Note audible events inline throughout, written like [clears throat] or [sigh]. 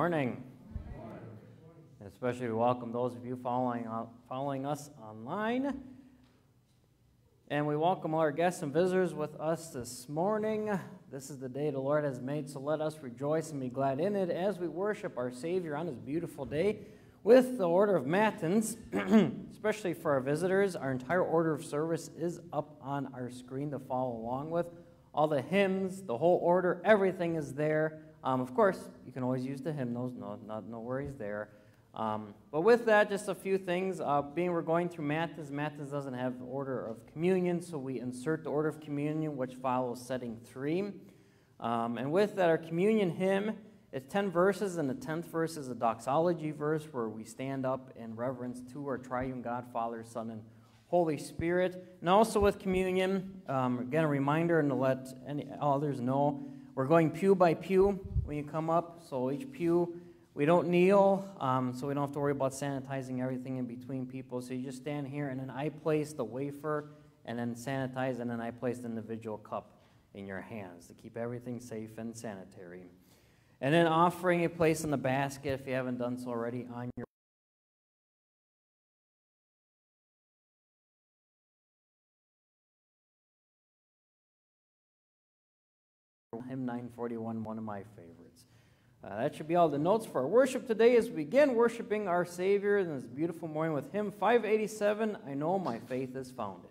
morning. And especially we welcome those of you following, uh, following us online. And we welcome all our guests and visitors with us this morning. This is the day the Lord has made, so let us rejoice and be glad in it as we worship our Savior on this beautiful day with the order of Matins, [clears throat] especially for our visitors. Our entire order of service is up on our screen to follow along with. All the hymns, the whole order, everything is there. Um, of course, you can always use the hymnals, no, not, no worries there. Um, but with that, just a few things. Uh, being we're going through Matins, Matins doesn't have order of communion, so we insert the order of communion, which follows setting three. Um, and with that, our communion hymn is 10 verses, and the 10th verse is a doxology verse where we stand up in reverence to our triune God, Father, Son, and Holy Spirit. And also with communion, um, again, a reminder and to let any others know we're going pew by pew when you come up. So each pew, we don't kneel, um, so we don't have to worry about sanitizing everything in between people. So you just stand here, and then I place the wafer, and then sanitize, and then I place the individual cup in your hands to keep everything safe and sanitary. And then offering a place in the basket, if you haven't done so already, on your Hymn 941, one of my favorites. Uh, that should be all the notes for our worship today as we begin worshiping our Savior in this beautiful morning with hymn 587 I Know My Faith Is Founded.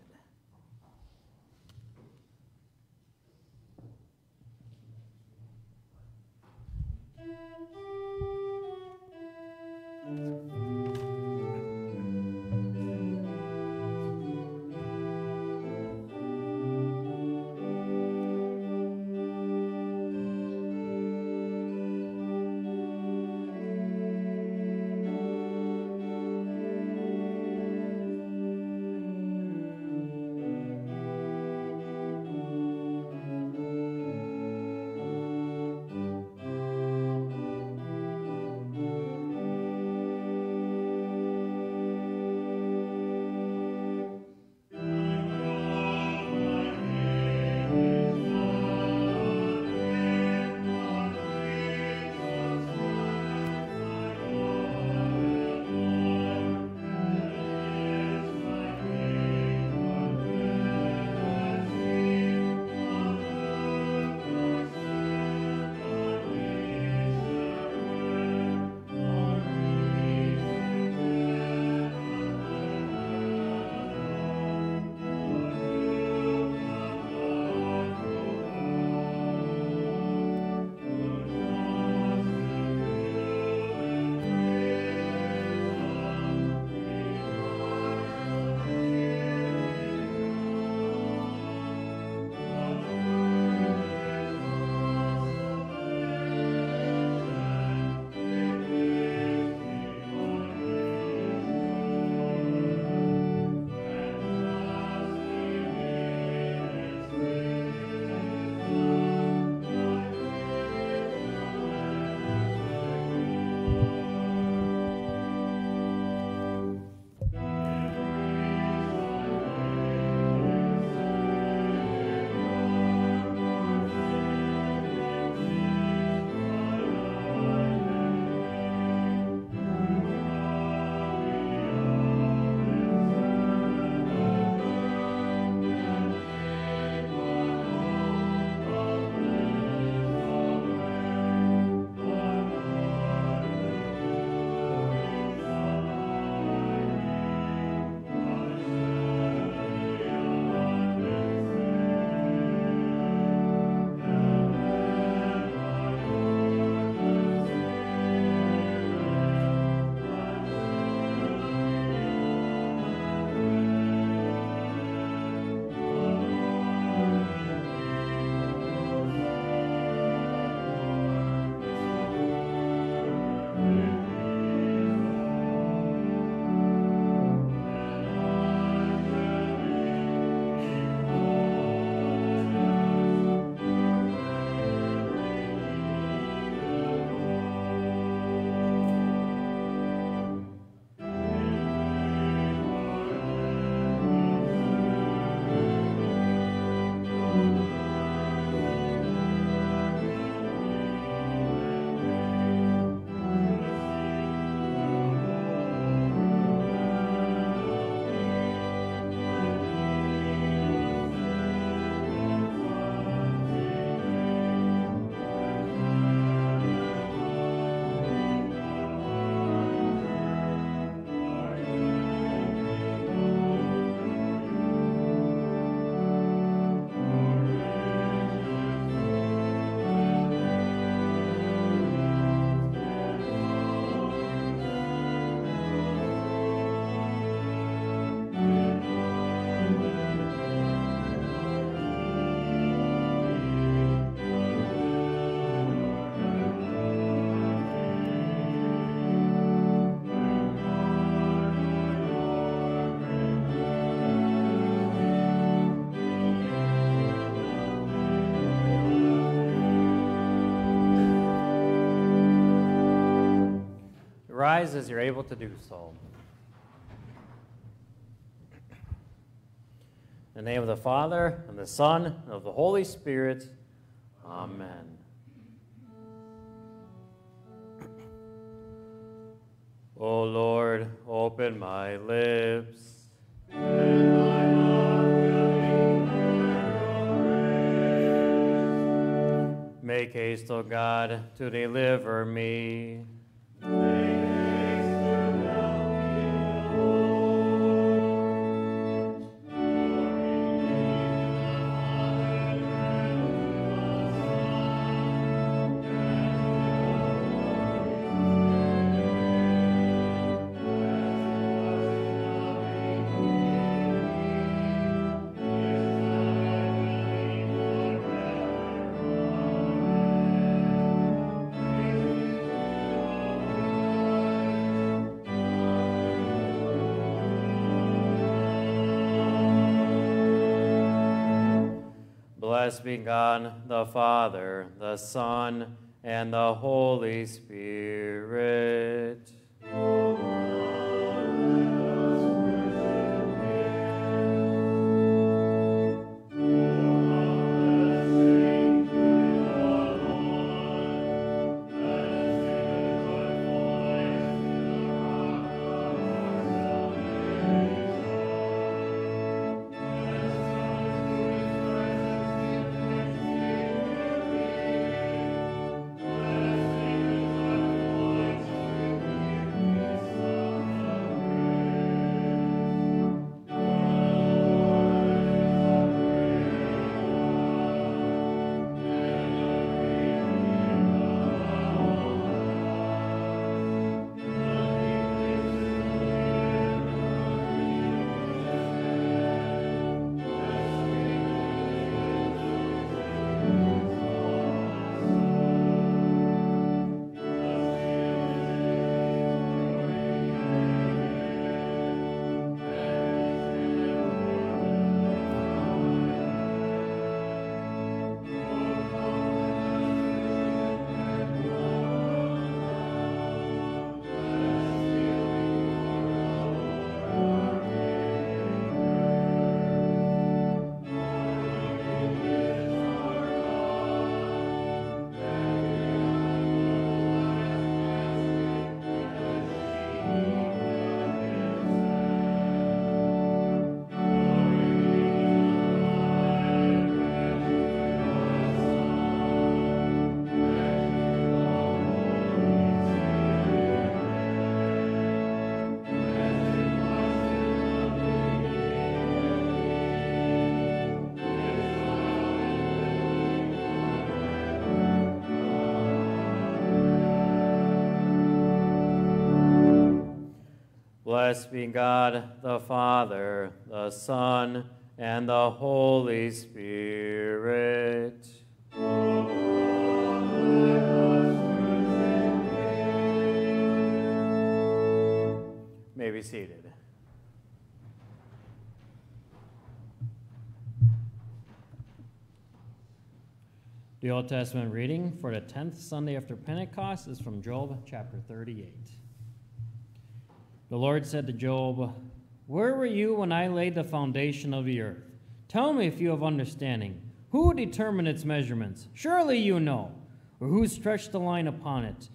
As you're able to do so. In the name of the Father, and the Son, and of the Holy Spirit. Amen. O Lord, open my lips. Make haste, O God, to deliver me. Blessed be God the Father, the Son, and the Holy Spirit. Blessed be God the Father, the Son, and the Holy Spirit. May be seated. The Old Testament reading for the 10th Sunday after Pentecost is from Job chapter 38. The Lord said to Job, Where were you when I laid the foundation of the earth? Tell me if you have understanding. Who determined its measurements? Surely you know. Or who stretched the line upon it?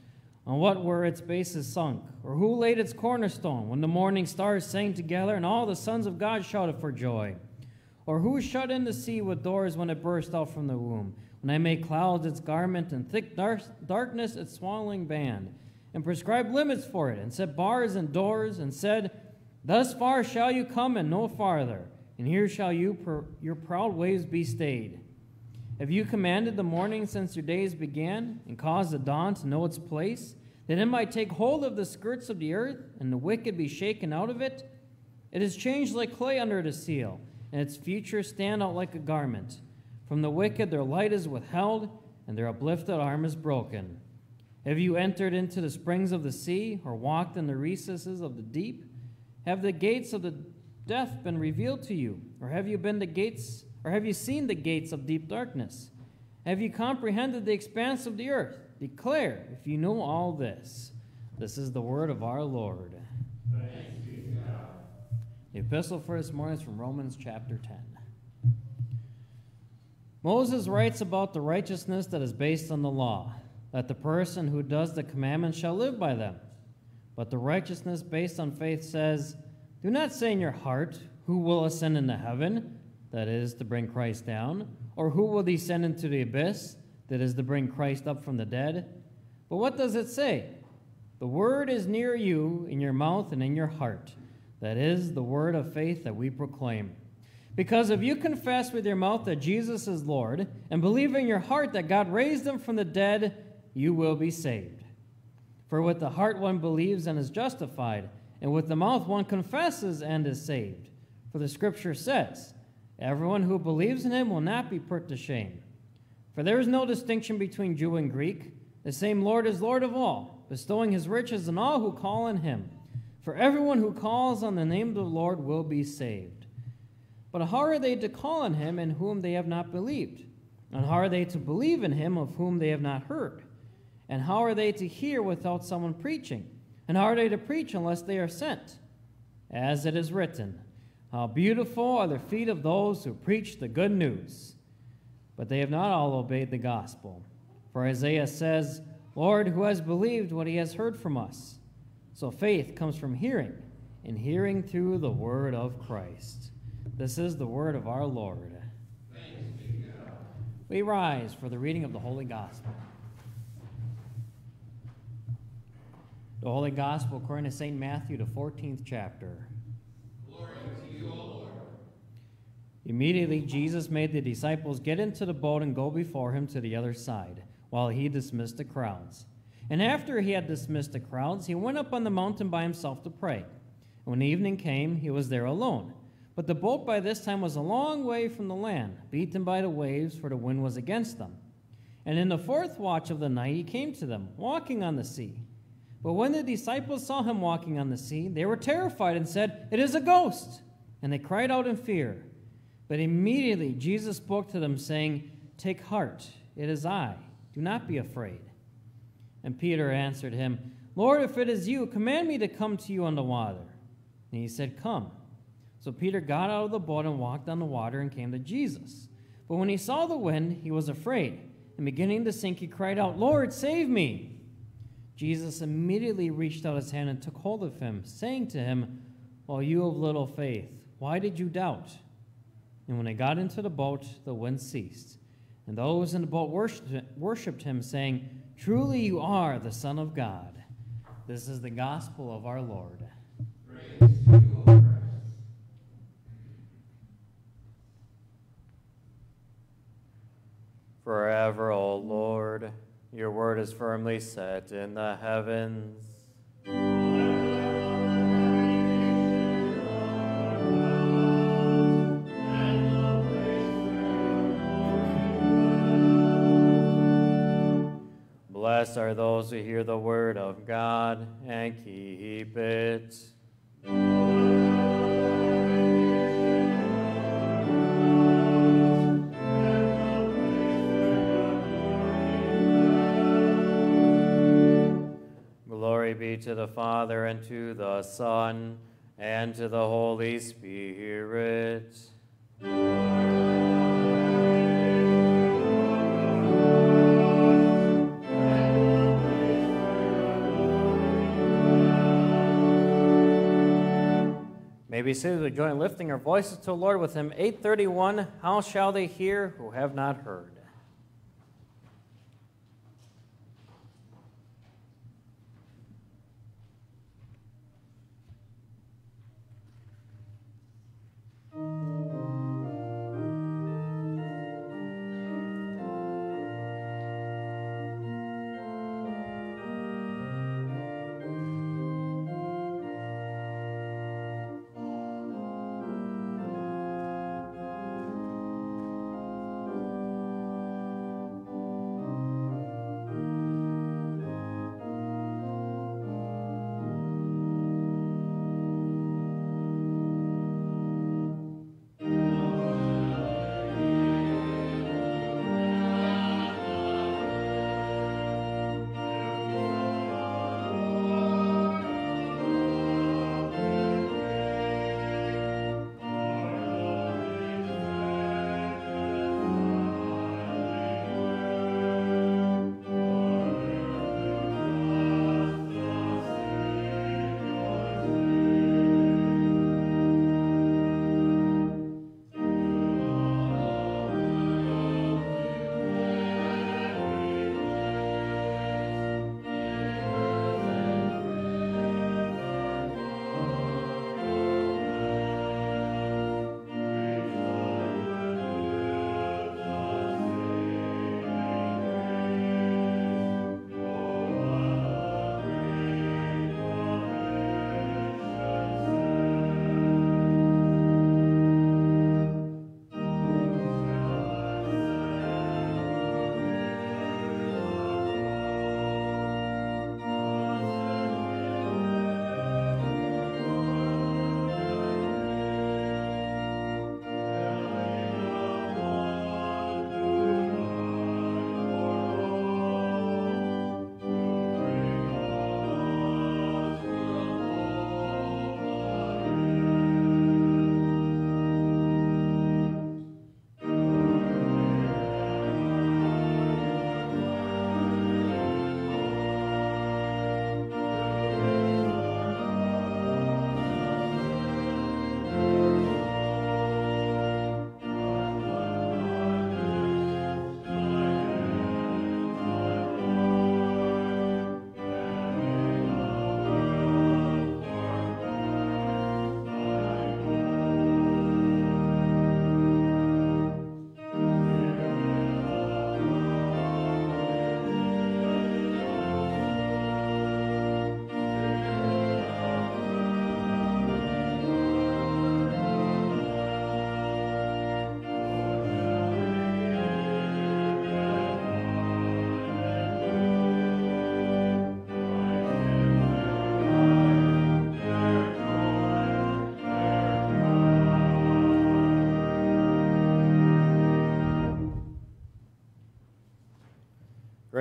On what were its bases sunk? Or who laid its cornerstone when the morning stars sang together and all the sons of God shouted for joy? Or who shut in the sea with doors when it burst out from the womb? When I made clouds its garment and thick darkness its swallowing band? And prescribed limits for it, and set bars and doors, and said, Thus far shall you come, and no farther, and here shall you per- your proud waves be stayed. Have you commanded the morning since your days began, and caused the dawn to know its place, that it might take hold of the skirts of the earth, and the wicked be shaken out of it? It is changed like clay under the seal, and its features stand out like a garment. From the wicked their light is withheld, and their uplifted arm is broken. Have you entered into the springs of the sea, or walked in the recesses of the deep? Have the gates of the death been revealed to you, or have you been the gates, or have you seen the gates of deep darkness? Have you comprehended the expanse of the earth? Declare if you know all this. This is the word of our Lord. The epistle for this morning is from Romans chapter 10. Moses writes about the righteousness that is based on the law, that the person who does the commandments shall live by them. But the righteousness based on faith says, Do not say in your heart, Who will ascend into heaven? That is, to bring Christ down. Or who will descend into the abyss? That is, to bring Christ up from the dead. But what does it say? The word is near you, in your mouth and in your heart. That is the word of faith that we proclaim. Because if you confess with your mouth that Jesus is Lord and believe in your heart that God raised him from the dead, you will be saved. For with the heart one believes and is justified, and with the mouth one confesses and is saved. For the scripture says, Everyone who believes in him will not be put to shame. For there is no distinction between Jew and Greek. The same Lord is Lord of all, bestowing his riches on all who call on him. For everyone who calls on the name of the Lord will be saved. But how are they to call on him in whom they have not believed? And how are they to believe in him of whom they have not heard? And how are they to hear without someone preaching? And how are they to preach unless they are sent? As it is written, How beautiful are the feet of those who preach the good news! But they have not all obeyed the gospel. For Isaiah says, Lord, who has believed what he has heard from us? So faith comes from hearing, and hearing through the word of Christ. This is the word of our Lord. We rise for the reading of the Holy Gospel. The Holy Gospel according to St. Matthew, the 14th chapter. Glory to you, O Lord. Immediately Jesus made the disciples get into the boat and go before him to the other side, while he dismissed the crowds. And after he had dismissed the crowds, he went up on the mountain by himself to pray. And when evening came, he was there alone. But the boat by this time was a long way from the land, beaten by the waves, for the wind was against them. And in the fourth watch of the night he came to them, walking on the sea. But when the disciples saw him walking on the sea, they were terrified and said, It is a ghost! And they cried out in fear. But immediately Jesus spoke to them, saying, Take heart, it is I. Do not be afraid. And Peter answered him, Lord, if it is you, command me to come to you on the water. And he said, Come. So Peter got out of the boat and walked on the water and came to Jesus. But when he saw the wind, he was afraid. And beginning to sink, he cried out, Lord, save me. Jesus immediately reached out his hand and took hold of him, saying to him, Well, you of little faith, why did you doubt? And when they got into the boat, the wind ceased. And those in the boat worshipped him, saying, Truly you are the Son of God. This is the gospel of our Lord. Forever, O Lord, your word is firmly set in the heavens. Blessed are those who hear the word of God and keep it. Be to the Father, and to the Son, and to the Holy Spirit. May be seated to join lifting our voices to the Lord with him. 831, How shall they hear who have not heard?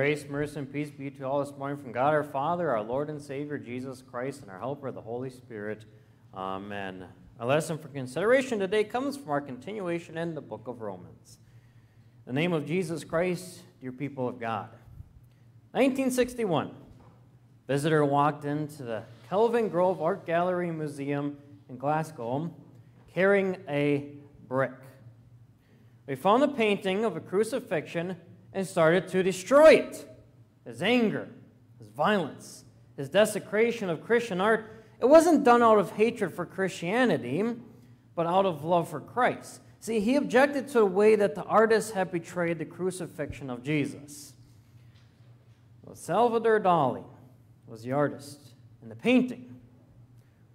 Grace, mercy, and peace be to all this morning from God our Father, our Lord and Savior, Jesus Christ, and our Helper, the Holy Spirit. Amen. Our lesson for consideration today comes from our continuation in the book of Romans. In the name of Jesus Christ, dear people of God. 1961, visitor walked into the Kelvingrove Art Gallery Museum in Glasgow carrying a brick. We found a painting of a crucifixion and started to destroy it. His anger, his violence, his desecration of Christian art, it wasn't done out of hatred for Christianity, but out of love for Christ. See, he objected to the way that the artists had portrayed the crucifixion of Jesus. Well, Salvador Dali was the artist, and the painting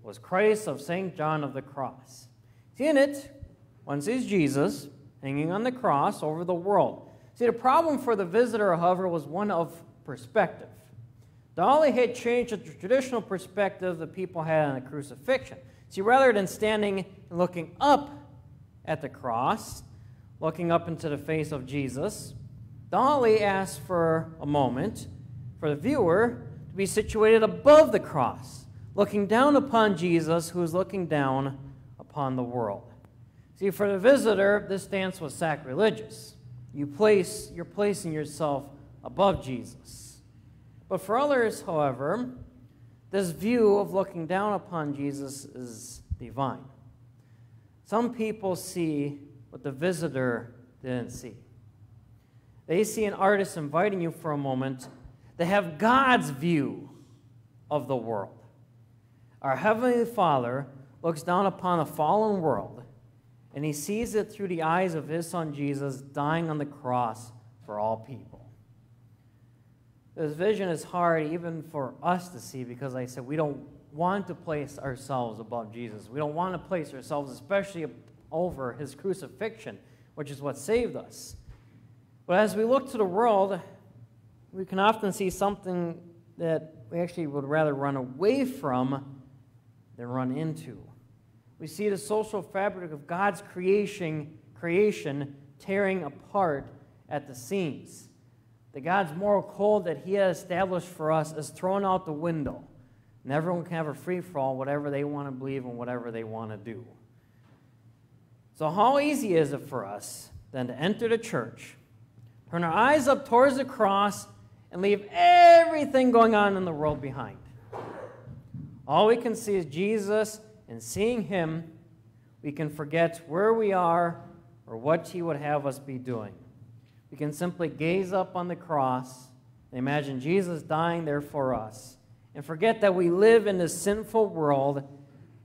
was Christ of St. John of the Cross. See, in it, one sees Jesus hanging on the cross over the world. See, the problem for the visitor, however, was one of perspective. Dali had changed the traditional perspective that people had on the crucifixion. See, rather than standing and looking up at the cross, looking up into the face of Jesus, Dali asked for a moment for the viewer to be situated above the cross, looking down upon Jesus, who is looking down upon the world. See, for the visitor, this stance was sacrilegious. You place, you're placing yourself above Jesus. But for others, however, this view of looking down upon Jesus is divine. Some people see what the visitor didn't see. They see an artist inviting you for a moment. They have God's view of the world. Our Heavenly Father looks down upon a fallen world and he sees it through the eyes of his son Jesus dying on the cross for all people. This vision is hard even for us to see because like I said we don't want to place ourselves above Jesus. We don't want to place ourselves, especially over his crucifixion, which is what saved us. But as we look to the world, we can often see something that we actually would rather run away from than run into. We see the social fabric of God's creation, creation tearing apart at the seams. The God's moral code that He has established for us is thrown out the window. And everyone can have a free for all, whatever they want to believe and whatever they want to do. So, how easy is it for us then to enter the church, turn our eyes up towards the cross, and leave everything going on in the world behind? All we can see is Jesus and seeing Him, we can forget where we are or what He would have us be doing. We can simply gaze up on the cross and imagine Jesus dying there for us and forget that we live in this sinful world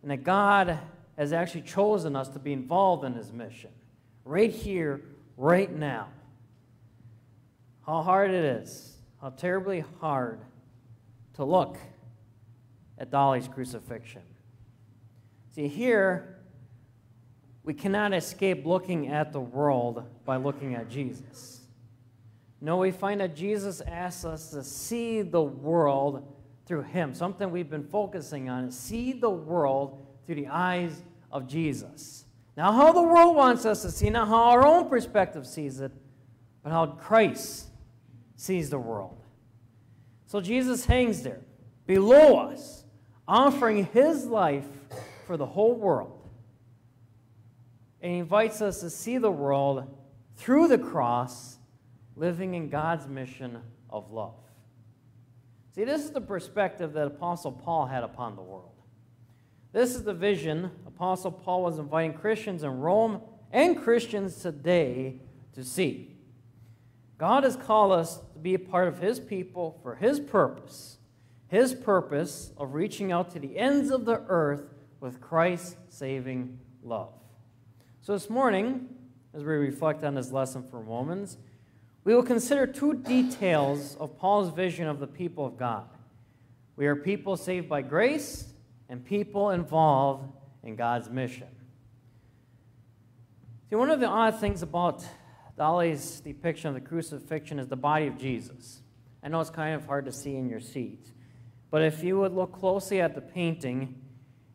and that God has actually chosen us to be involved in His mission right here, right now. How hard it is, how terribly hard to look at Dali's crucifixion. See, here, we cannot escape looking at the world by looking at Jesus. No, we find that Jesus asks us to see the world through Him. Something we've been focusing on is see the world through the eyes of Jesus. Now, how the world wants us to see, not how our own perspective sees it, but how Christ sees the world. So Jesus hangs there below us, offering His life for the whole world. And he invites us to see the world through the cross, living in God's mission of love. See, this is the perspective that Apostle Paul had upon the world. This is the vision Apostle Paul was inviting Christians in Rome and Christians today to see. God has called us to be a part of His people for His purpose, His purpose of reaching out to the ends of the earth with Christ's saving love. So this morning, as we reflect on this lesson for Romans, we will consider two details of Paul's vision of the people of God. We are people saved by grace and people involved in God's mission. See, one of the odd things about Dali's depiction of the crucifixion is the body of Jesus. I know it's kind of hard to see in your seat, but if you would look closely at the painting,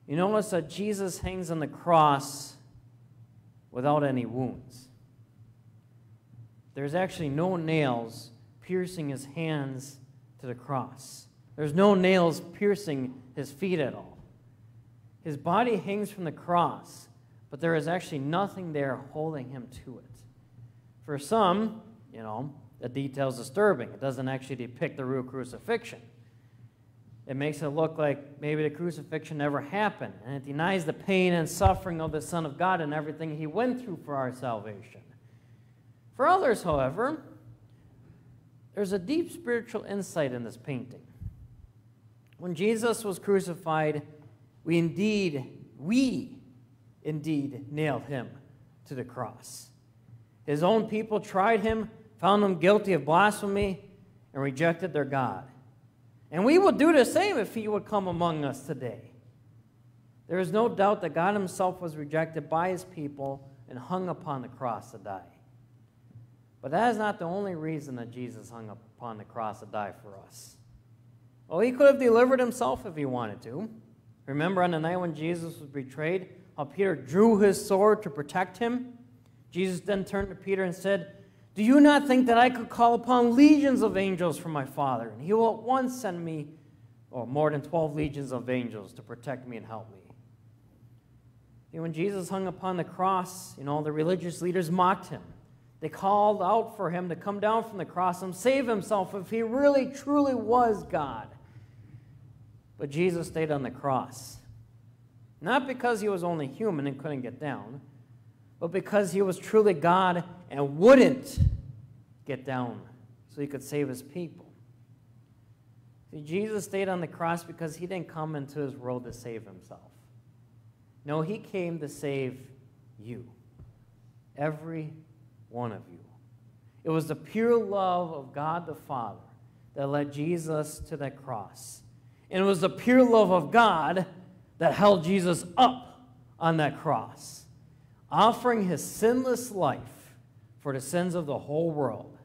you notice that Jesus hangs on the cross without any wounds. There's actually no nails piercing his hands to the cross. There's no nails piercing his feet at all. His body hangs from the cross, but there is actually nothing there holding him to it. For some, you know, the detail's disturbing. It doesn't actually depict the real crucifixion. It makes it look like maybe the crucifixion never happened, and it denies the pain and suffering of the Son of God and everything he went through for our salvation. For others, however, there's a deep spiritual insight in this painting. When Jesus was crucified, we indeed, we indeed nailed him to the cross. His own people tried him, found him guilty of blasphemy, and rejected their God. And we will do the same if he would come among us today. There is no doubt that God himself was rejected by his people and hung upon the cross to die. But that is not the only reason that Jesus hung upon the cross to die for us. Well, he could have delivered himself if he wanted to. Remember on the night when Jesus was betrayed, how Peter drew his sword to protect him? Jesus then turned to Peter and said, Do you not think that I could call upon legions of angels from my Father, and he will at once send me, or more than 12 legions of angels to protect me and help me? And when Jesus hung upon the cross, you know, the religious leaders mocked him. They called out for him to come down from the cross and save himself if he really, truly was God. But Jesus stayed on the cross. Not because he was only human and couldn't get down, but because he was truly God and wouldn't get down so he could save his people. See, Jesus stayed on the cross because he didn't come into his world to save himself. No, he came to save you, every one of you. It was the pure love of God the Father that led Jesus to that cross. And it was the pure love of God that held Jesus up on that cross, offering his sinless life for the sins of the whole world.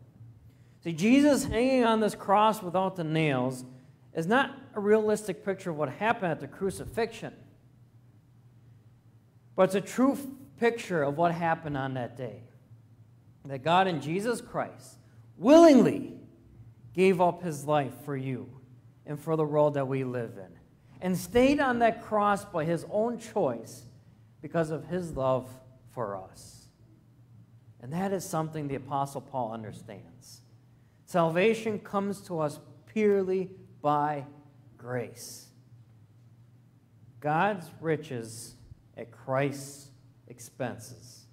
See, Jesus hanging on this cross without the nails is not a realistic picture of what happened at the crucifixion, but it's a true picture of what happened on that day. That God in Jesus Christ willingly gave up his life for you and for the world that we live in and stayed on that cross by his own choice because of his love for us. And that is something the Apostle Paul understands. Salvation comes to us purely by grace. God's riches at Christ's expenses.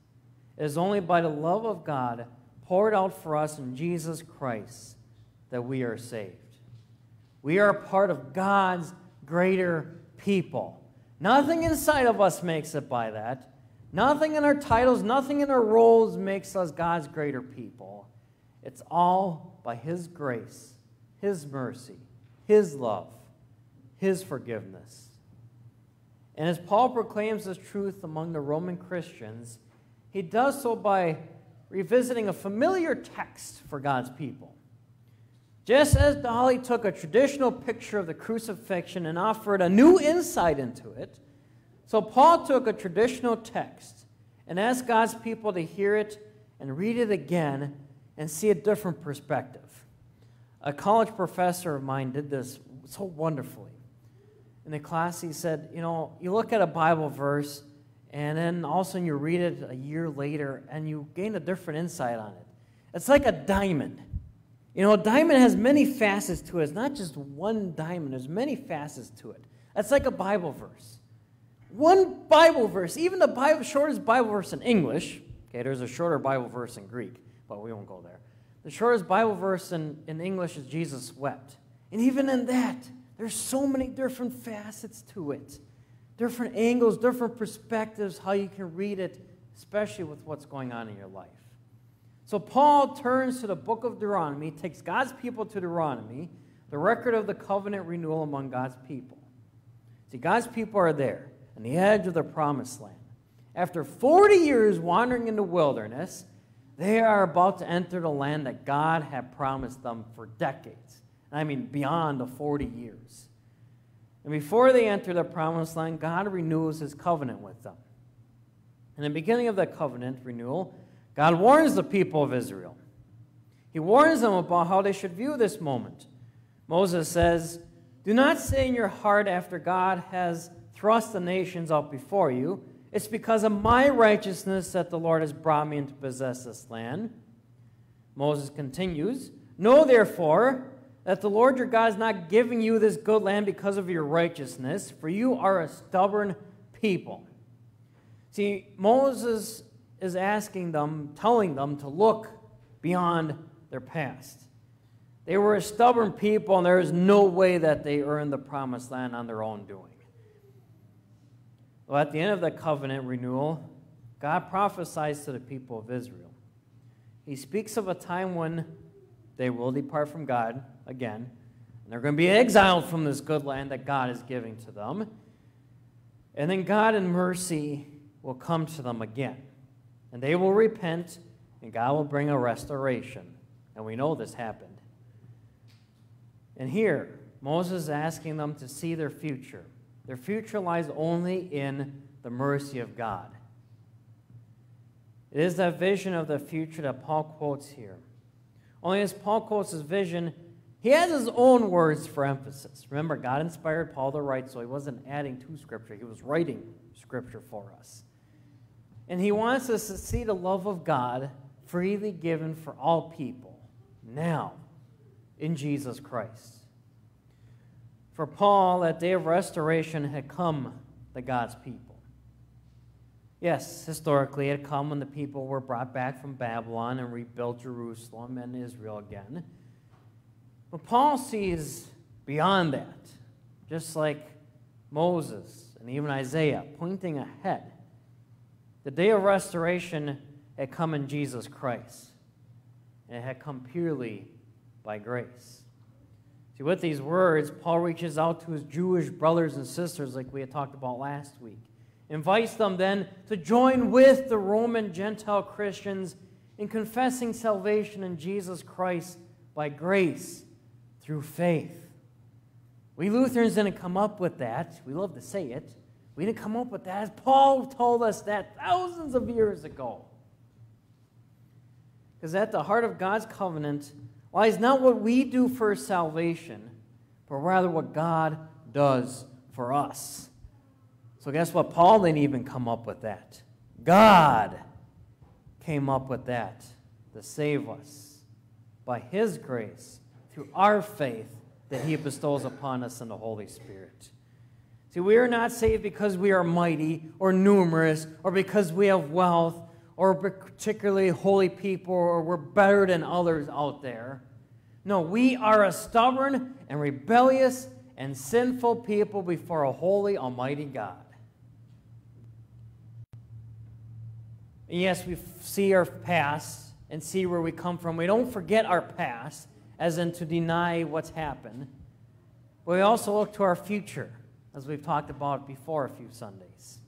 It is only by the love of God poured out for us in Jesus Christ that we are saved. We are part of God's greater people. Nothing inside of us makes it by that. Nothing in our titles, nothing in our roles makes us God's greater people. It's all by His grace, His mercy, His love, His forgiveness. And as Paul proclaims this truth among the Roman Christians, he does so by revisiting a familiar text for God's people. Just as Dali took a traditional picture of the crucifixion and offered a new insight into it, so Paul took a traditional text and asked God's people to hear it and read it again and see a different perspective. A college professor of mine did this so wonderfully. In the class, he said, You know, you look at a Bible verse, and then all of a sudden you read it a year later, and you gain a different insight on it. It's like a diamond. You know, a diamond has many facets to it. It's not just one diamond, there's many facets to it. That's like a Bible verse. One Bible verse, even the Bible, shortest Bible verse in English, okay, there's a shorter Bible verse in Greek, but we won't go there. The shortest Bible verse in, in English is Jesus wept. And even in that, there's so many different facets to it, different angles, different perspectives, how you can read it, especially with what's going on in your life. So Paul turns to the book of Deuteronomy, takes God's people to Deuteronomy, the record of the covenant renewal among God's people. See, God's people are there on the edge of the promised land. After 40 years wandering in the wilderness, they are about to enter the land that God had promised them for decades. I mean, beyond the 40 years. And before they enter the promised land, God renews his covenant with them. In the beginning of that covenant renewal, God warns the people of Israel. He warns them about how they should view this moment. Moses says, Do not say in your heart after God has thrust the nations out before you, It's because of my righteousness that the Lord has brought me in to possess this land. Moses continues, Know therefore that the Lord your God is not giving you this good land because of your righteousness, for you are a stubborn people. See, Moses is asking them, telling them to look beyond their past. They were a stubborn people, and there is no way that they earned the promised land on their own doing. Well, at the end of the covenant renewal, God prophesies to the people of Israel. He speaks of a time when they will depart from God again, and they're going to be exiled from this good land that God is giving to them. And then God in mercy will come to them again, and they will repent, and God will bring a restoration. And we know this happened. And here, Moses is asking them to see their future. Their future lies only in the mercy of God. It is that vision of the future that Paul quotes here. Only as Paul quotes his vision, he has his own words for emphasis. Remember, God inspired Paul to write, so he wasn't adding to Scripture, he was writing Scripture for us. And he wants us to see the love of God freely given for all people now in Jesus Christ. For Paul, that day of restoration had come to God's people. Yes, historically, it had come when the people were brought back from Babylon and rebuilt Jerusalem and Israel again. But Paul sees beyond that, just like Moses and even Isaiah, pointing ahead. The day of restoration had come in Jesus Christ, and it had come purely by grace. See, with these words, Paul reaches out to his Jewish brothers and sisters, like we had talked about last week invites them then to join with the Roman Gentile Christians in confessing salvation in Jesus Christ by grace through faith. We Lutherans didn't come up with that. We love to say it. We didn't come up with that. Paul told us that thousands of years ago. Because at the heart of God's covenant lies not what we do for salvation, but rather what God does for us. So, guess what? Paul didn't even come up with that. God came up with that to save us by His grace through our faith that He bestows upon us in the Holy Spirit. See, we are not saved because we are mighty or numerous or because we have wealth or particularly holy people or we're better than others out there. No, we are a stubborn and rebellious and sinful people before a holy, almighty God. yes, we see our past and see where we come from. We don't forget our past, as in to deny what's happened. But we also look to our future, as we've talked about before a few Sundays.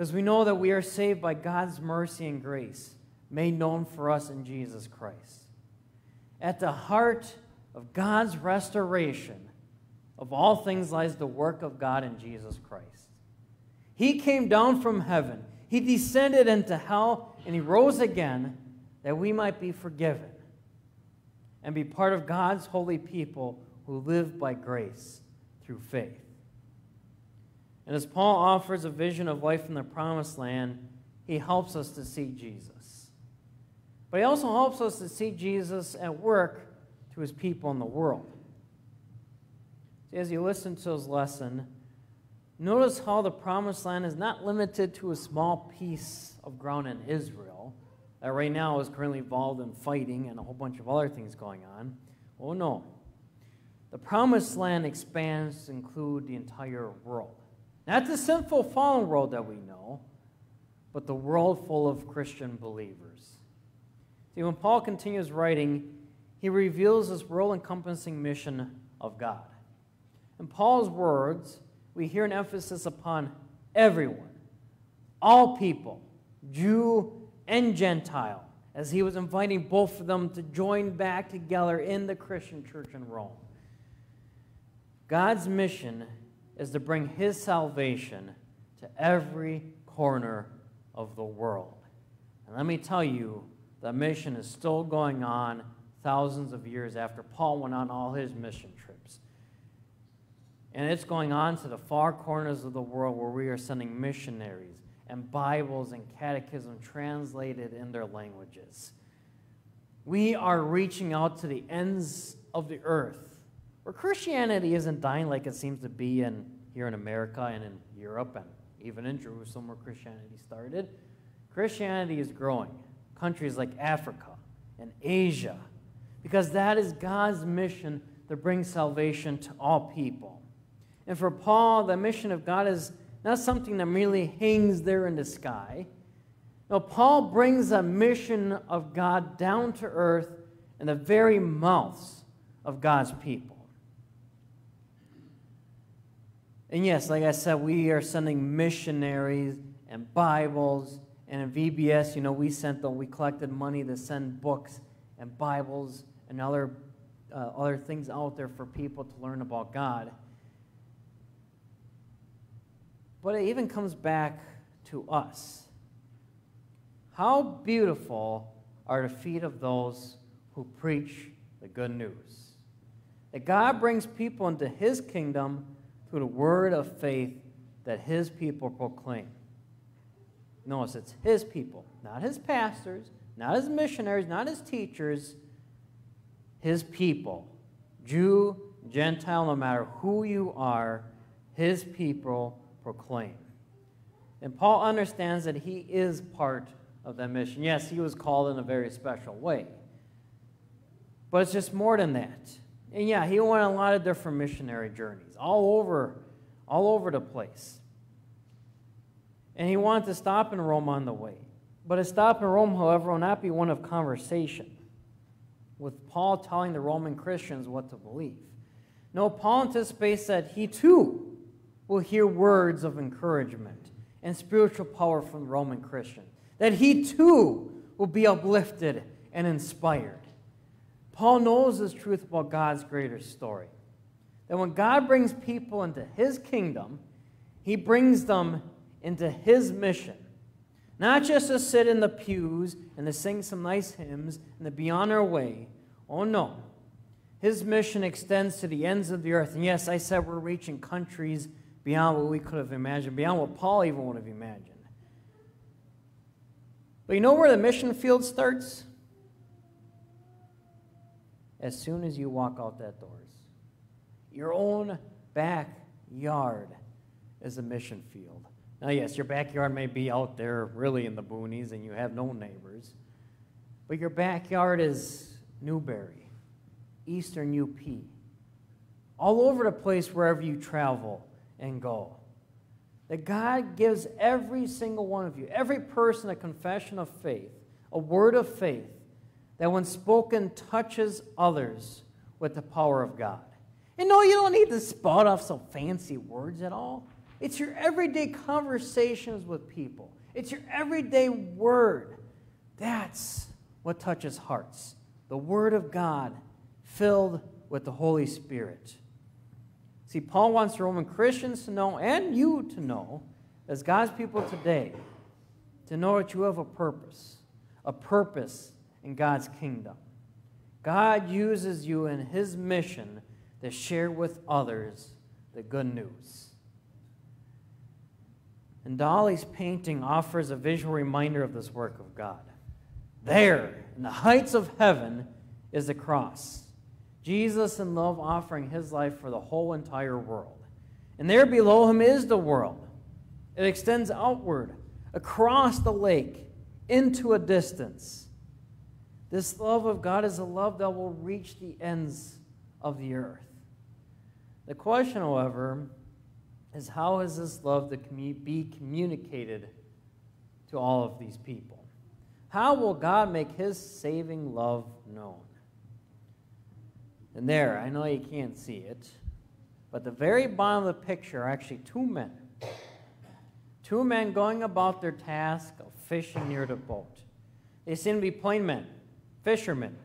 Because we know that we are saved by God's mercy and grace, made known for us in Jesus Christ. At the heart of God's restoration of all things lies the work of God in Jesus Christ. He came down from heaven he descended into hell and he rose again that we might be forgiven and be part of God's holy people who live by grace through faith. And as Paul offers a vision of life in the promised land, he helps us to see Jesus. But he also helps us to see Jesus at work to his people in the world. As you listen to his lesson, Notice how the promised land is not limited to a small piece of ground in Israel that right now is currently involved in fighting and a whole bunch of other things going on. Oh no. The promised land expands to include the entire world. Not the sinful fallen world that we know, but the world full of Christian believers. See, when Paul continues writing, he reveals this world encompassing mission of God. In Paul's words, we hear an emphasis upon everyone, all people, Jew and Gentile, as he was inviting both of them to join back together in the Christian church in Rome. God's mission is to bring his salvation to every corner of the world. And let me tell you, the mission is still going on thousands of years after Paul went on all his mission trips. And it's going on to the far corners of the world where we are sending missionaries and Bibles and catechism translated in their languages. We are reaching out to the ends of the earth, where Christianity isn't dying like it seems to be in, here in America and in Europe and even in Jerusalem, where Christianity started. Christianity is growing. Countries like Africa and Asia, because that is God's mission to bring salvation to all people. And for Paul, the mission of God is not something that merely hangs there in the sky. No, Paul brings a mission of God down to earth in the very mouths of God's people. And yes, like I said, we are sending missionaries and Bibles. And in VBS, you know, we sent them, we collected money to send books and Bibles and other, uh, other things out there for people to learn about God. But it even comes back to us. How beautiful are the feet of those who preach the good news. That God brings people into his kingdom through the word of faith that his people proclaim. Notice it's his people, not his pastors, not his missionaries, not his teachers, his people. Jew, Gentile, no matter who you are, his people proclaim. And Paul understands that he is part of that mission. Yes, he was called in a very special way. But it's just more than that. And yeah, he went on a lot of different missionary journeys, all over, all over the place. And he wanted to stop in Rome on the way. But a stop in Rome, however, will not be one of conversation, with Paul telling the Roman Christians what to believe. No, Paul anticipates that he too will hear words of encouragement and spiritual power from Roman Christians, that he too will be uplifted and inspired. Paul knows this truth about God's greater story that when God brings people into his kingdom, he brings them into his mission. Not just to sit in the pews and to sing some nice hymns and to be on our way. Oh no. His mission extends to the ends of the earth. And yes, I said we're reaching countries beyond what we could have imagined, beyond what Paul even would have imagined. But you know where the mission field starts? As soon as you walk out that doors. Your own backyard is a mission field. Now, yes, your backyard may be out there really in the boonies and you have no neighbors, but your backyard is Newberry, Eastern UP, all over the place wherever you travel and go. That God gives every single one of you, every person, a confession of faith, a word of faith that when spoken touches others with the power of God. And no, you don't need to spout off some fancy words at all. It's your everyday conversations with people, it's your everyday word. That's what touches hearts. The Word of God filled with the Holy Spirit. See, Paul wants Roman Christians to know, and you to know, as God's people today, to know that you have a purpose, a purpose in God's kingdom. God uses you in His mission to share with others the good news. And Dali's painting offers a visual reminder of this work of God. There, in the heights of heaven, is the cross. Jesus in love offering his life for the whole entire world. And there below him is the world. It extends outward, across the lake, into a distance. This love of God is a love that will reach the ends of the earth. The question, however, is how is this love to be communicated to all of these people? How will God make his saving love known? And there, I know you can't see it, but the very bottom of the picture are actually two men. Two men going about their task of fishing near the boat. They seem to be plain men, fishermen,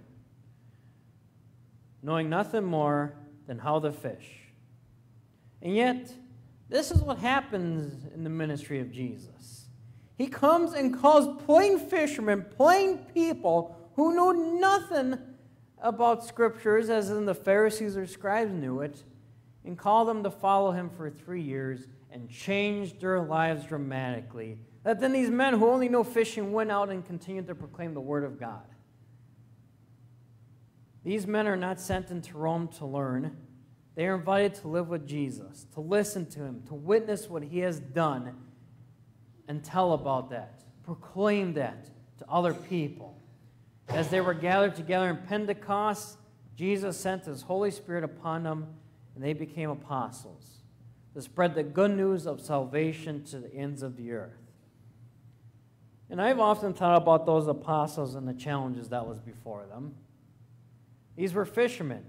knowing nothing more than how to fish. And yet, this is what happens in the ministry of Jesus. He comes and calls plain fishermen, plain people who knew nothing about scriptures, as in the Pharisees or scribes knew it, and called them to follow him for three years and changed their lives dramatically. That then these men who only know fishing went out and continued to proclaim the word of God. These men are not sent into Rome to learn. They are invited to live with Jesus, to listen to him, to witness what he has done, and tell about that, proclaim that to other people. As they were gathered together in Pentecost, Jesus sent his Holy Spirit upon them, and they became apostles to spread the good news of salvation to the ends of the earth. And I've often thought about those apostles and the challenges that was before them. These were fishermen.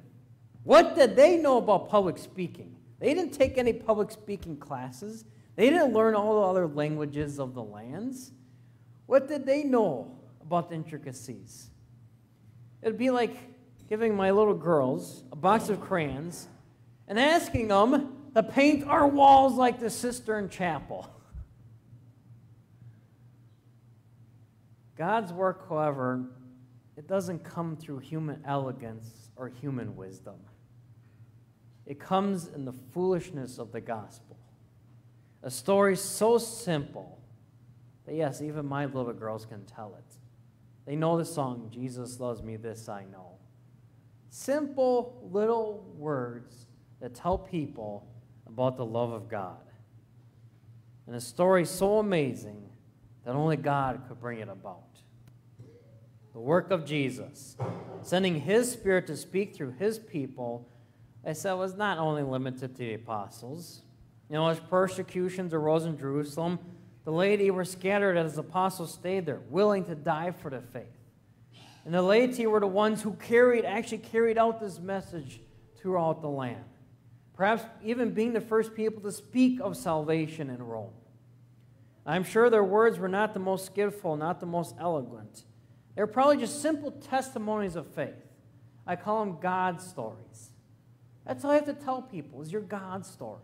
What did they know about public speaking? They didn't take any public speaking classes. They didn't learn all the other languages of the lands. What did they know about the intricacies? It'd be like giving my little girls a box of crayons and asking them to paint our walls like the Sistine Chapel. [laughs] God's work, however, it doesn't come through human elegance or human wisdom. It comes in the foolishness of the gospel. A story so simple that, yes, even my little girls can tell it. They know the song, Jesus Loves Me, This I Know. Simple little words that tell people about the love of God. And a story so amazing that only God could bring it about the work of Jesus, sending his spirit to speak through his people, I said was not only limited to the apostles. You know, as persecutions arose in Jerusalem, the laity were scattered as apostles stayed there, willing to die for the faith. And the laity were the ones who carried, actually carried out this message throughout the land. Perhaps even being the first people to speak of salvation in Rome. I'm sure their words were not the most skillful, not the most eloquent. They're probably just simple testimonies of faith. I call them God stories. That's all you have to tell people is your God story.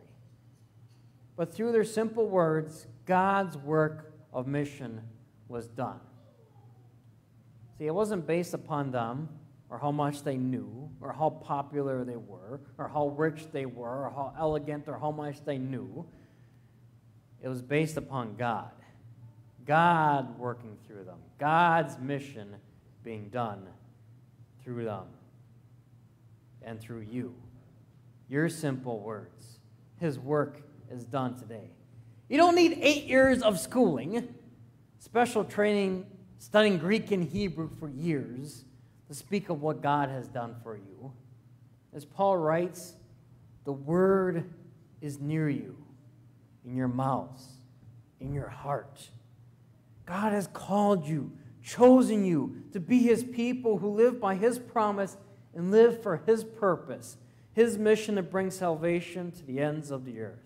But through their simple words, God's work of mission was done. See, it wasn't based upon them or how much they knew or how popular they were or how rich they were or how elegant or how much they knew. It was based upon God. God working through them, God's mission being done through them and through you. Your simple words. His work is done today. You don't need eight years of schooling, special training, studying Greek and Hebrew for years to speak of what God has done for you. As Paul writes, the word is near you, in your mouths, in your heart. God has called you, chosen you to be his people who live by his promise and live for his purpose, his mission to bring salvation to the ends of the earth.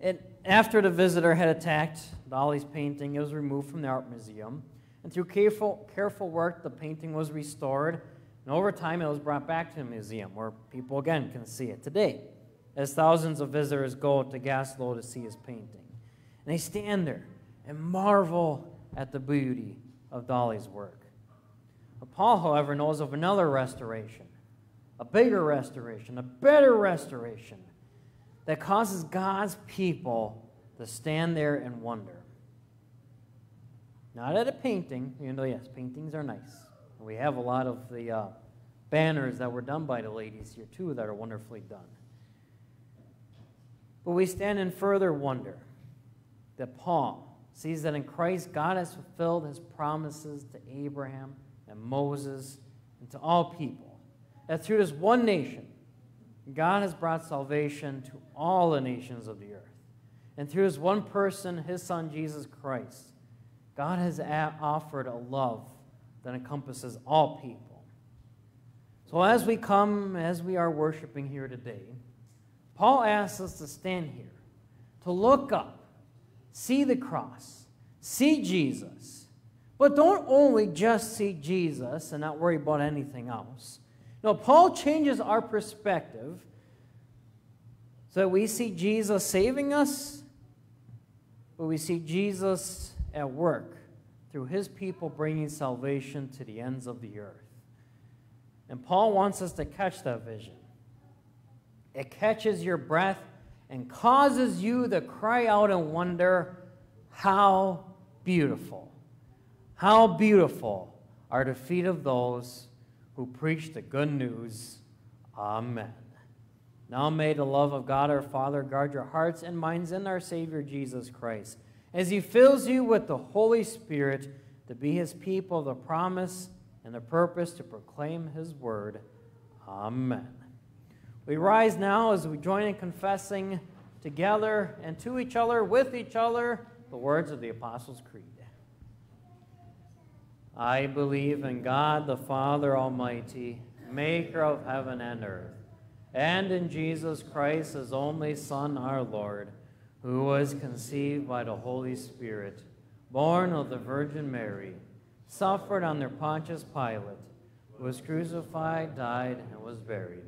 And after the visitor had attacked Dali's painting, it was removed from the art museum. And through careful, careful work, the painting was restored. And over time, it was brought back to the museum, where people again can see it today, as thousands of visitors go to Glasgow to see his painting. And they stand there and marvel at the beauty of Dali's work. Paul, however, knows of another restoration, a bigger restoration, a better restoration that causes God's people to stand there and wonder. Not at a painting, you know, yes, paintings are nice. We have a lot of the uh, banners that were done by the ladies here, too, that are wonderfully done. But we stand in further wonder that Paul, sees that in Christ, God has fulfilled his promises to Abraham and Moses and to all people. That through this one nation, God has brought salvation to all the nations of the earth. And through his one person, his son, Jesus Christ, God has offered a love that encompasses all people. So as we come, as we are worshiping here today, Paul asks us to stand here, to look up, see the cross, see Jesus. But don't only just see Jesus and not worry about anything else. No, Paul changes our perspective so that we see Jesus saving us, but we see Jesus at work through his people bringing salvation to the ends of the earth. And Paul wants us to catch that vision. It catches your breath and causes you to cry out and wonder, How beautiful! How beautiful are the feet of those who preach the good news. Amen. Now may the love of God our Father guard your hearts and minds in our Savior Jesus Christ, as He fills you with the Holy Spirit to be His people, the promise and the purpose to proclaim His word. Amen. We rise now as we join in confessing together and to each other, with each other, the words of the Apostles' Creed. I believe in God the Father Almighty, maker of heaven and earth, and in Jesus Christ, his only Son, our Lord, who was conceived by the Holy Spirit, born of the Virgin Mary, suffered under Pontius Pilate, was crucified, died, and was buried.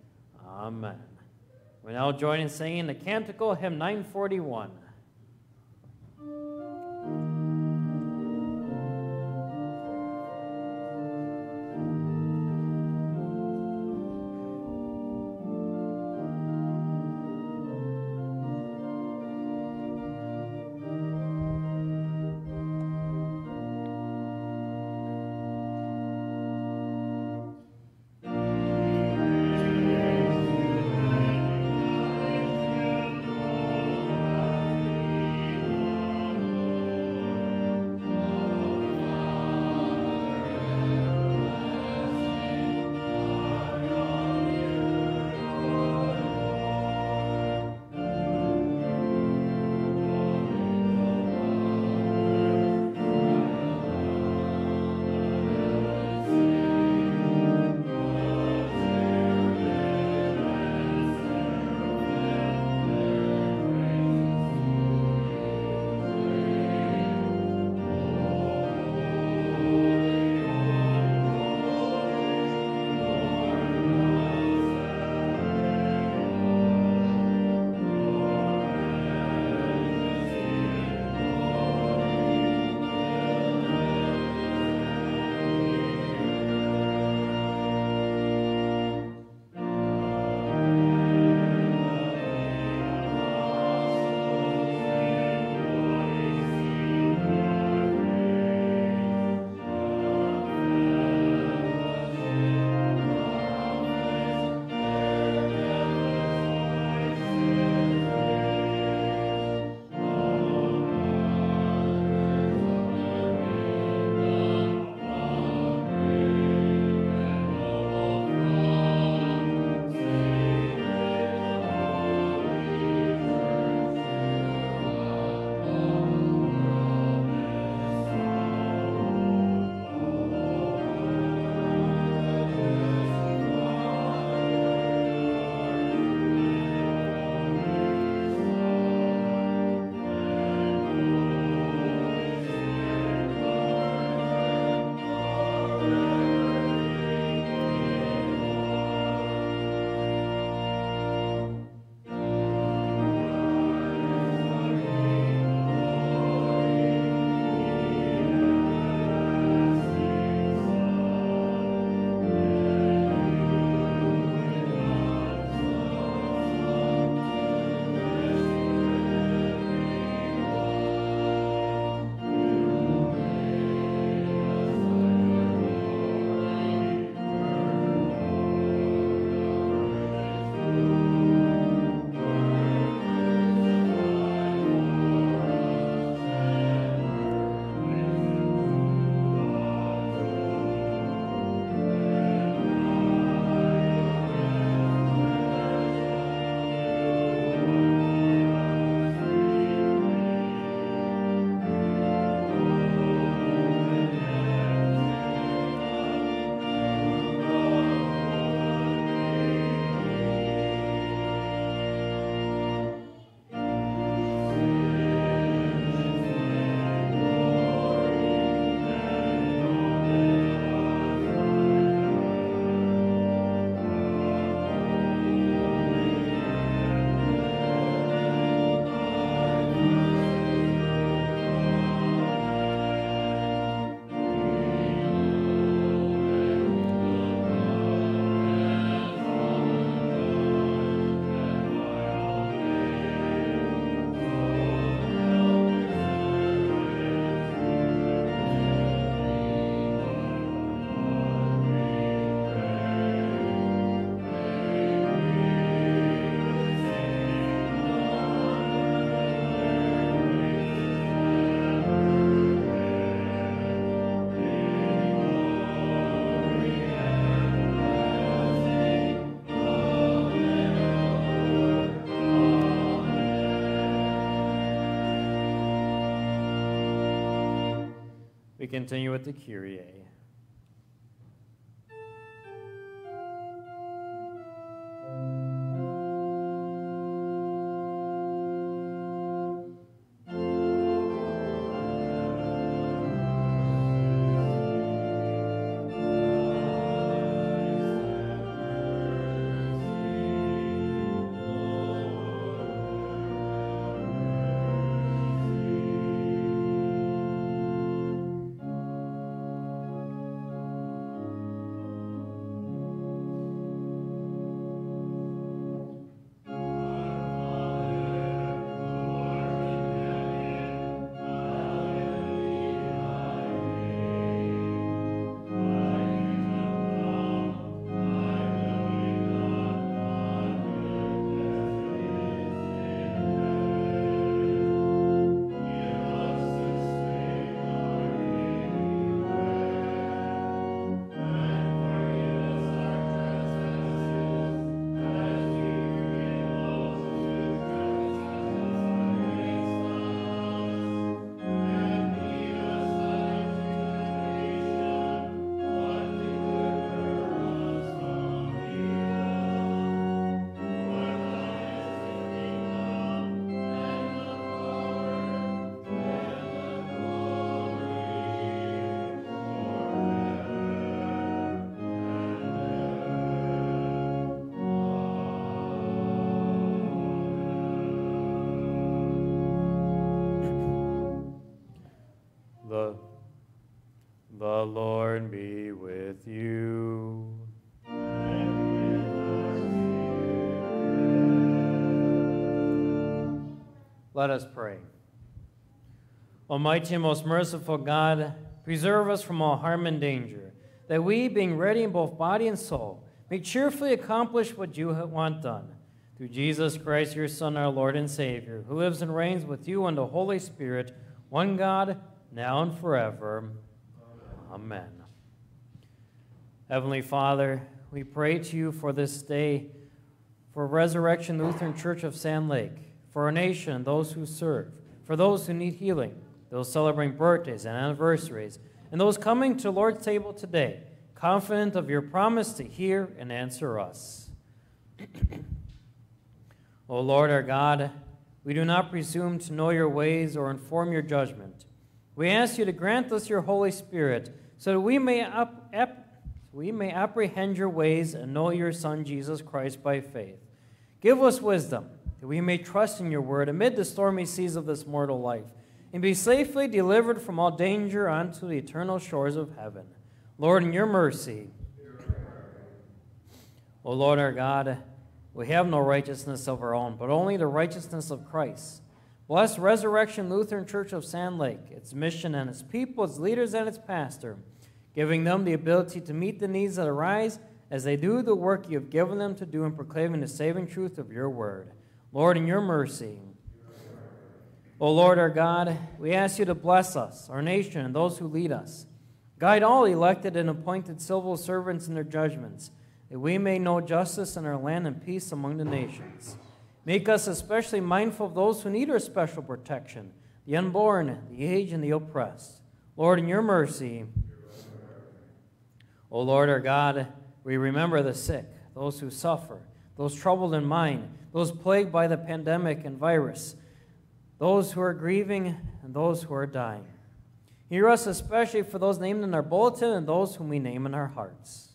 Amen. We now join in singing the canticle, hymn 941. Continue with the Kyrie. Let us pray. Almighty and most merciful God, preserve us from all harm and danger, that we, being ready in both body and soul, may cheerfully accomplish what you want done. Through Jesus Christ, your Son, our Lord and Savior, who lives and reigns with you and the Holy Spirit, one God, now and forever. Amen. Heavenly Father, we pray to you for this day, for Resurrection Lutheran Church of Sand Lake, for our nation and those who serve, for those who need healing, those celebrating birthdays and anniversaries, and those coming to Lord's table today, confident of your promise to hear and answer us. [clears throat] o Lord our God, we do not presume to know your ways or inform your judgment. We ask you to grant us your Holy Spirit so that we may, we may apprehend your ways and know your Son, Jesus Christ, by faith. Give us wisdom that we may trust in your word amid the stormy seas of this mortal life and be safely delivered from all danger unto the eternal shores of heaven. Lord, in your mercy. O Lord our God, we have no righteousness of our own, but only the righteousness of Christ. Bless Resurrection Lutheran Church of Sand Lake, its mission and its people, its leaders and its pastor, giving them the ability to meet the needs that arise as they do the work you have given them to do in proclaiming the saving truth of your word. Lord, in your mercy. O Lord our God, we ask you to bless us, our nation, and those who lead us. Guide all elected and appointed civil servants in their judgments, that we may know justice in our land and peace among the nations. Make us especially mindful of those who need our special protection the unborn, the aged, and the oppressed. Lord, in your mercy. O Lord our God, we remember the sick, those who suffer, those troubled in mind, those plagued by the pandemic and virus, those who are grieving, and those who are dying. Hear us especially for those named in our bulletin and those whom we name in our hearts.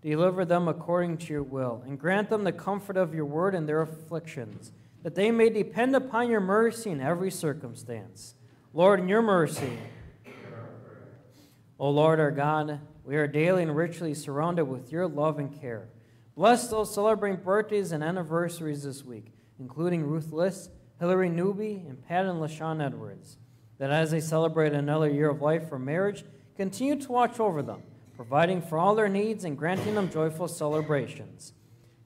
Deliver them according to your will, and grant them the comfort of your word in their afflictions, that they may depend upon your mercy in every circumstance. Lord, in your mercy. O Lord our God, we are daily and richly surrounded with your love and care. Bless those celebrating birthdays and anniversaries this week, including Ruth Liss, Hillary Newby, and Pat and LaShawn Edwards, that as they celebrate another year of life for marriage, continue to watch over them providing for all their needs and granting them joyful celebrations.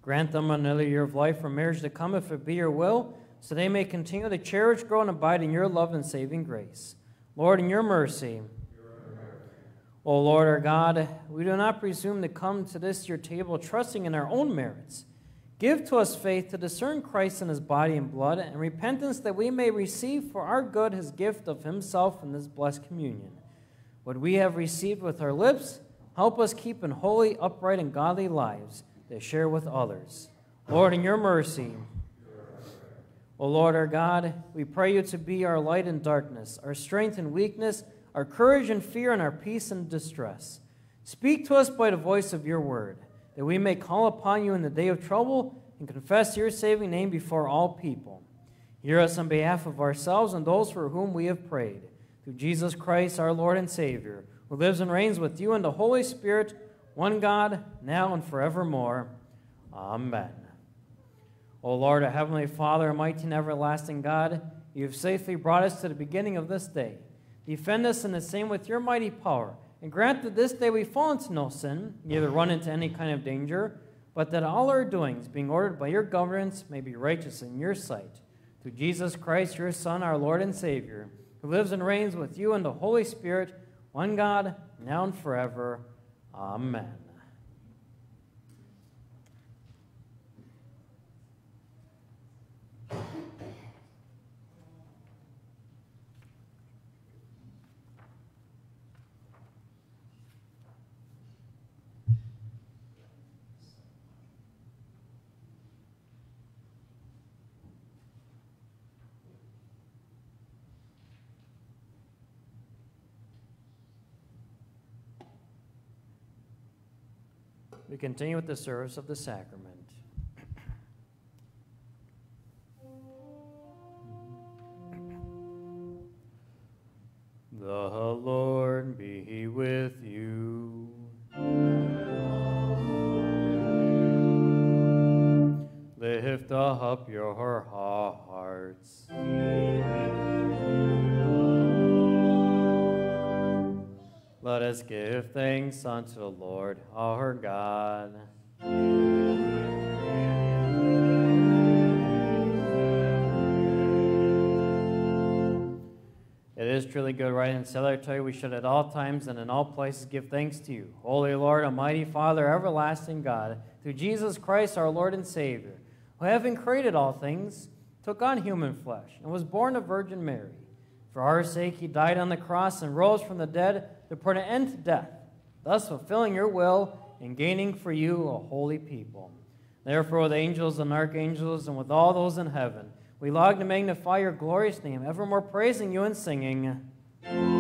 Grant them another year of life for marriage to come if it be your will, so they may continue to cherish, grow, and abide in your love and saving grace. Lord, in your mercy. O Lord our God, we do not presume to come to this your table trusting in our own merits. Give to us faith to discern Christ in his body and blood, and repentance that we may receive for our good his gift of himself in this blessed communion. What we have received with our lips, help us keep in holy, upright, and godly lives to share with others. Lord, in your mercy, O Lord our God, we pray you to be our light in darkness, our strength in weakness our courage in fear, and our peace in distress. Speak to us by the voice of your word, that we may call upon you in the day of trouble and confess your saving name before all people. Hear us on behalf of ourselves and those for whom we have prayed. Through Jesus Christ, our Lord and Savior, who lives and reigns with you in the Holy Spirit, one God, now and forevermore. Amen. O Lord, our Heavenly Father, mighty and everlasting God, you have safely brought us to the beginning of this day. Defend us in the same with your mighty power, and grant that this day we fall into no sin, neither run into any kind of danger, but that all our doings, being ordered by your governance, may be righteous in your sight. Through Jesus Christ, your Son, our Lord and Savior, who lives and reigns with you in the Holy Spirit, one God, now and forever. Amen. We continue with the service of the sacrament. The Lord be with you. Lift up your hearts. Let us give thanks unto the Lord Truly good, right, and salutary, We should at all times and in all places give thanks to you, Holy Lord, Almighty Father, everlasting God, through Jesus Christ, our Lord and Savior, who having created all things, took on human flesh, and was born of Virgin Mary. For our sake, he died on the cross and rose from the dead to put an end to death, thus fulfilling your will and gaining for you a holy people. Therefore, with angels and archangels and with all those in heaven, we long to magnify your glorious name, evermore praising you and singing. Thank you.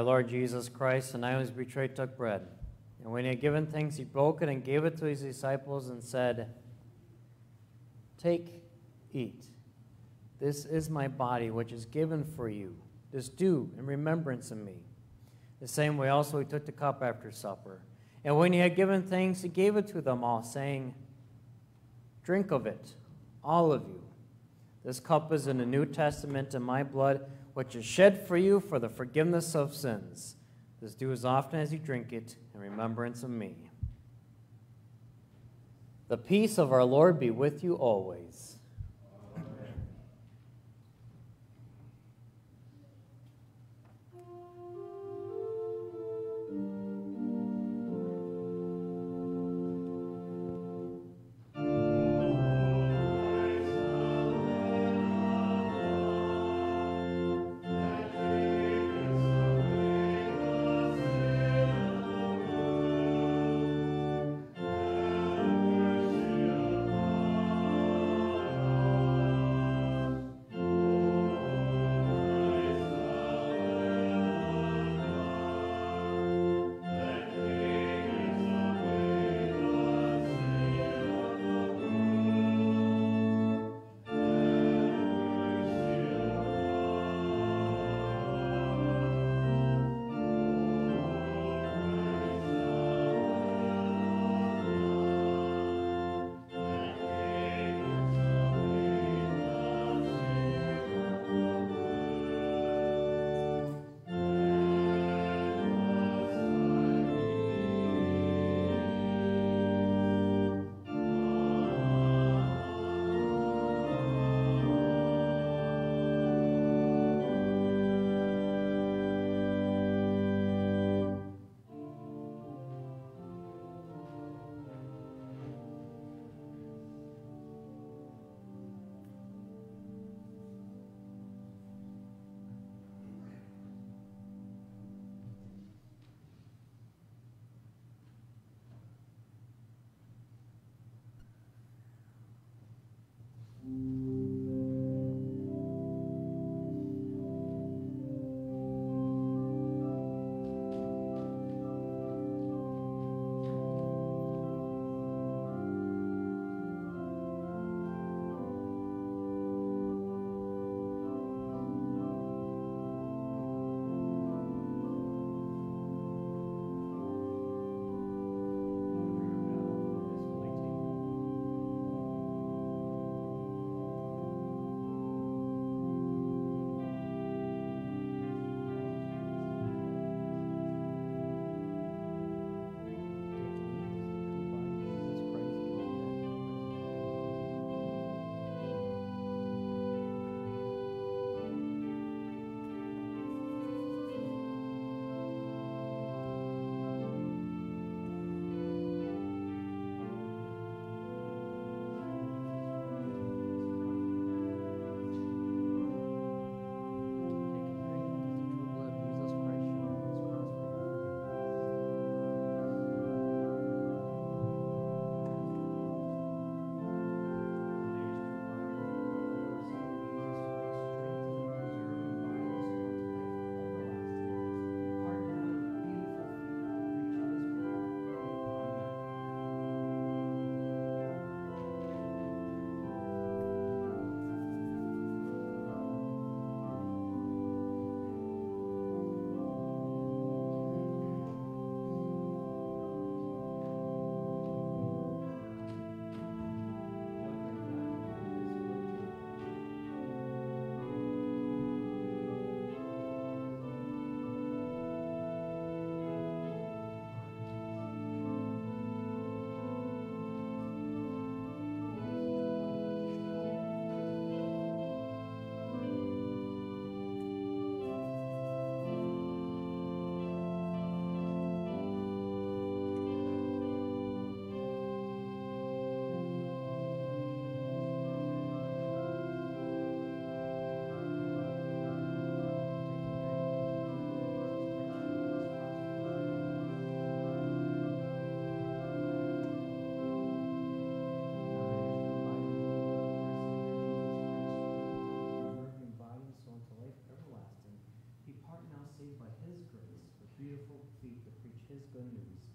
Our Lord Jesus Christ, and I was betrayed, took bread. And when he had given thanks, he broke it and gave it to his disciples and said, Take, eat. This is my body, which is given for you. This do in remembrance of me. The same way also he took the cup after supper. And when he had given thanks, he gave it to them all, saying, Drink of it, all of you. This cup is in the New Testament in my blood which is shed for you for the forgiveness of sins. This do as often as you drink it in remembrance of me. The peace of our Lord be with you always. his good news.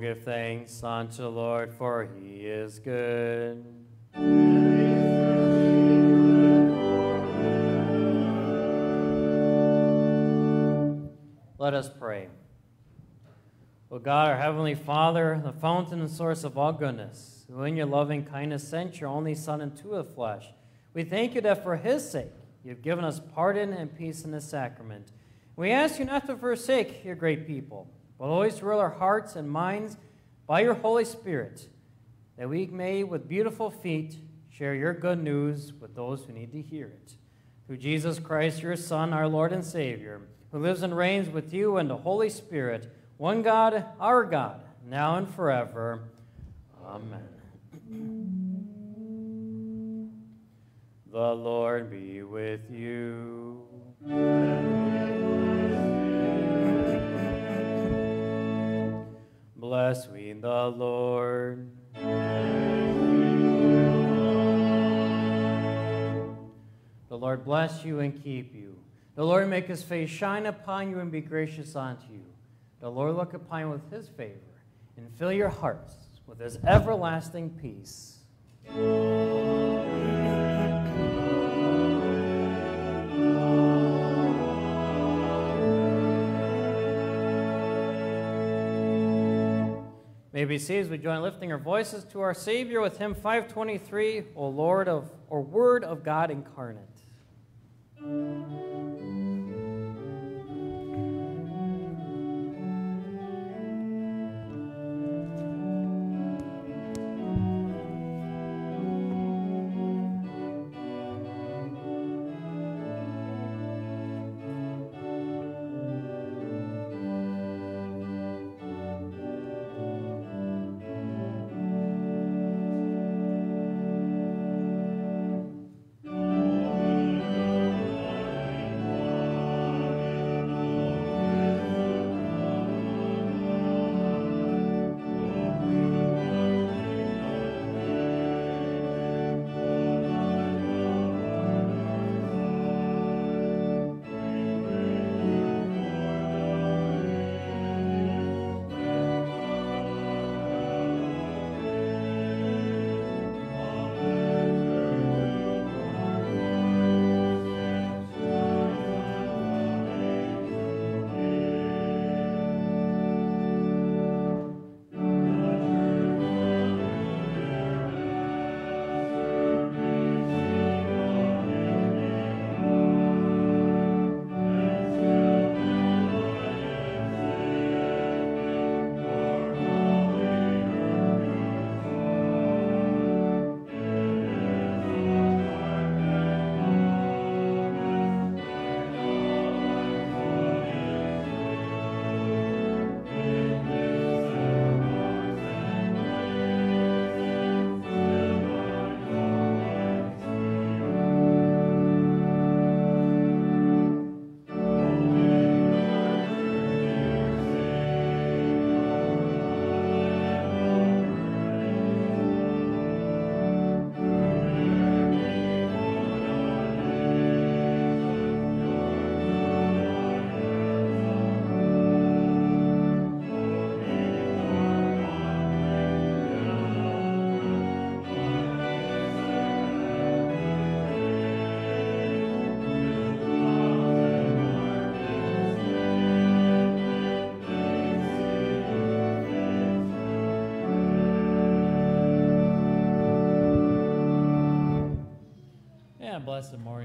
Give thanks unto the Lord, for he is good. Let us pray. O God, our Heavenly Father, the fountain and source of all goodness, who in your loving kindness sent your only Son into the flesh, we thank you that for his sake you have given us pardon and peace in the sacrament. We ask you not to forsake your great people, but always rule our hearts and minds by your Holy Spirit, that we may, with beautiful feet, share your good news with those who need to hear it. Through Jesus Christ, your Son, our Lord and Savior, who lives and reigns with you and the Holy Spirit, one God, our God, now and forever. Amen. The Lord be with you. Bless we the Lord. The Lord bless you and keep you. The Lord make his face shine upon you and be gracious unto you. The Lord look upon you with his favor and fill your hearts with his everlasting peace. May see as we join lifting our voices to our Savior with hymn 523, O Lord of or Word of God incarnate.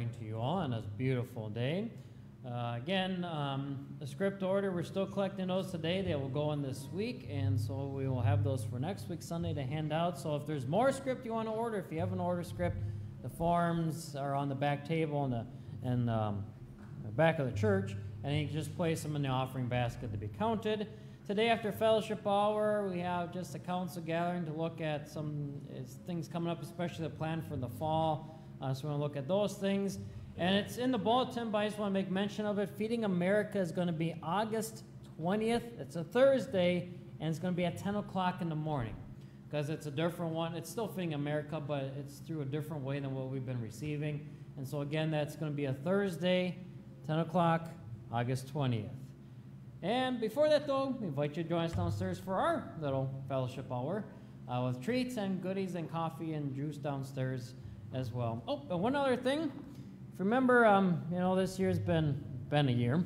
Morning to you all on this beautiful day. Uh, again, um, the scrip order, we're still collecting those today. They will go in this week, and so we will have those for next week, Sunday, to hand out. So if there's more scrip you want to order, if you have an order scrip, the forms are on the back table and the, and, um, the back of the church, and you can just place them in the offering basket to be counted. Today, after fellowship hour, we have just a council gathering to look at some things coming up, especially the plan for the fall. Uh, so we're going to look at those things. And it's in the bulletin, but I just want to make mention of it. Feeding America is going to be August 20th. It's a Thursday, and it's going to be at 10 o'clock in the morning because it's a different one. It's still Feeding America, but it's through a different way than what we've been receiving. And so, again, that's going to be a Thursday, 10 o'clock, August 20th. And before that, though, we invite you to join us downstairs for our little fellowship hour uh, with treats and goodies and coffee and juice downstairs as well. Oh, and one other thing. If you remember, um, you know, this year's been been a year,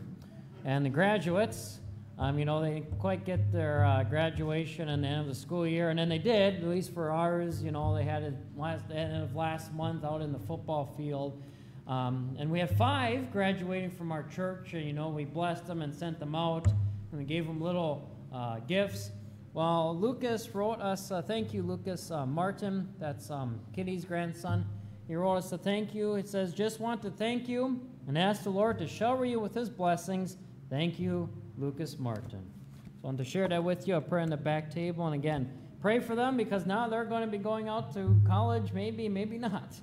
and the graduates, um, you know, they didn't quite get their uh, graduation and the end of the school year, and then they did, at least for ours. You know, they had it last end of last month out in the football field. Um, and we had five graduating from our church, and you know, we blessed them and sent them out, and we gave them little uh, gifts. Well, Lucas wrote us, uh, thank you, Lucas uh, Martin, that's um, Kitty's grandson. He wrote us a thank you. It says, Just want to thank you and ask the Lord to shower you with his blessings. Thank you, Lucas Martin. So I want to share that with you. I pray on the back table. And again, pray for them because now they're going to be going out to college, maybe, maybe [laughs] not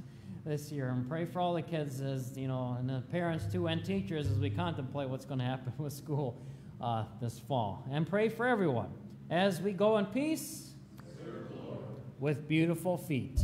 this year. And pray for all the kids as, you know, and the parents too and teachers as we contemplate what's going to happen [laughs] with school uh, this fall. And pray for everyone as we go in peace with beautiful feet.